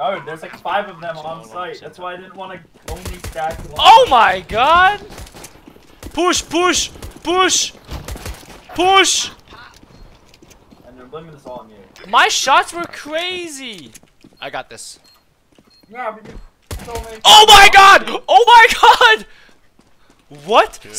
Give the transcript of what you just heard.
No, there's like five of them on site. That's why I didn't want to only stack one. Oh my god! Push, push, push, push! And they're blaming this all on you. My shots were crazy. I got this. Yeah, but you so. Oh my god! Oh my god! What? Good.